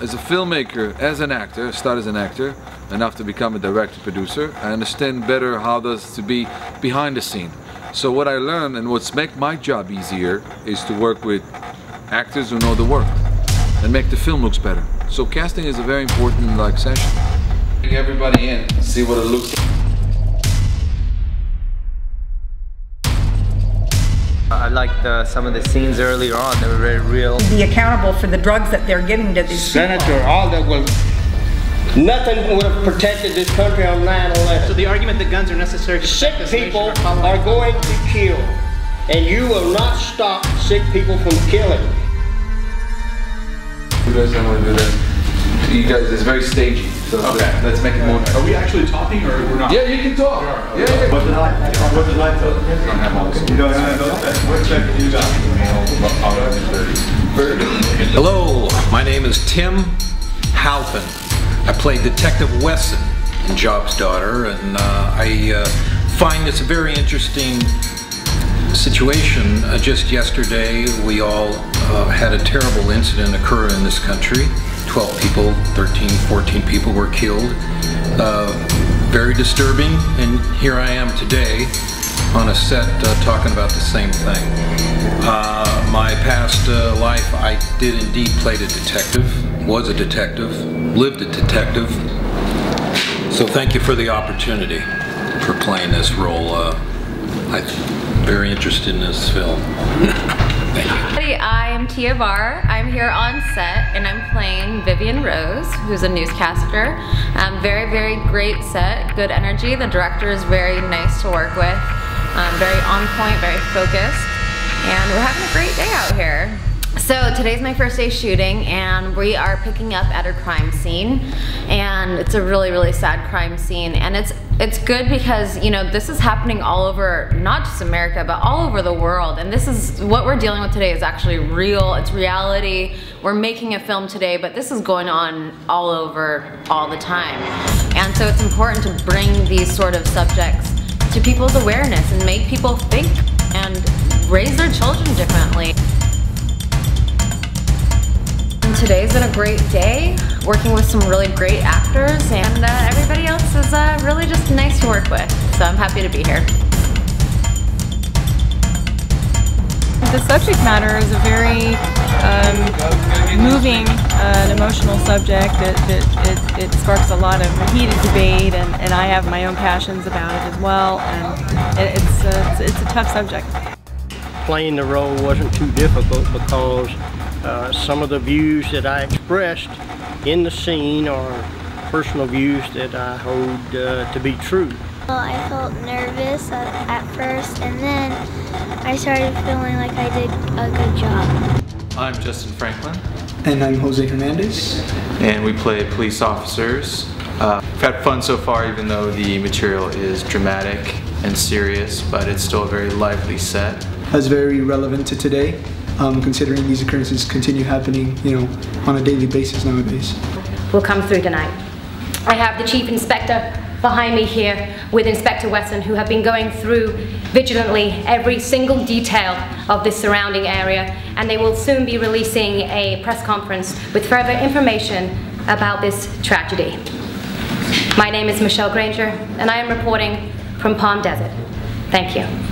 as a filmmaker, as an actor, start as an actor, enough to become a director, producer, I understand better how does to be behind the scene. So what I learned and what's make my job easier is to work with actors who know the work and make the film looks better. So casting is a very important like session. Bring everybody in, see what it looks like. I liked uh, some of the scenes earlier on. They were very real. Be accountable for the drugs that they're giving to these Senator, people. all that will, nothing would have protected this country on 9-11. So the argument that guns are necessary to Sick people are are going to kill, and you will not stop sick people from killing. You guys don't want to do that. You guys, it's very stagey. So Okay. let's make it more. Are we actually talking or we're not? Yeah, you can talk. Yeah, yeah. What did I, what did I tell? Don't have all this. You don't have those? What check you got? Hello, my name is Tim Halpin. I play Detective Wesson in Job's Daughter, and uh, I uh, find this a very interesting situation. Uh, just yesterday, we all uh, had a terrible incident occur in this country. 12 people, 13, 14 people were killed. Uh, very disturbing, and here I am today on a set uh, talking about the same thing. Uh, my past uh, life, I did indeed play a detective, was a detective, lived a detective. So thank you for the opportunity for playing this role. Uh, I'm very interested in this film. I am Tia Barr. I'm here on set and I'm playing Vivian Rose, who's a newscaster. Um, very, very great set, good energy. The director is very nice to work with, um, very on point, very focused, and we're having a great day out here. So today's my first day shooting and we are picking up at a crime scene and it's a really really sad crime scene. And it's it's good because you know this is happening all over not just America but all over the world. And this is what we're dealing with today is actually real. It's reality. We're making a film today but this is going on all over all the time. And so it's important to bring these sort of subjects to people's awareness and make people think and raise their children differently. Been a great day, working with some really great actors, and uh, everybody else is uh, really just nice to work with. So I'm happy to be here. The subject matter is a very um, moving uh, and emotional subject. It, it, it, it sparks a lot of heated debate, and, and I have my own passions about it as well. And it, it's, uh, it's, it's a tough subject. Playing the role wasn't too difficult because uh, some of the views that I expressed in the scene are personal views that I hold uh, to be true. Well, I felt nervous at, at first, and then I started feeling like I did a good job. I'm Justin Franklin, And I'm Jose Hernandez. and we play police officers. Uh, we've had fun so far, even though the material is dramatic and serious, but it's still a very lively set. That's very relevant to today, um, considering these occurrences continue happening, you know, on a daily basis nowadays. we'll come through tonight. I have the Chief Inspector behind me here with Inspector Wesson who have been going through vigilantly every single detail of this surrounding area and they will soon be releasing a press conference with further information about this tragedy. My name is Michelle Granger and I am reporting from Palm Desert. Thank you.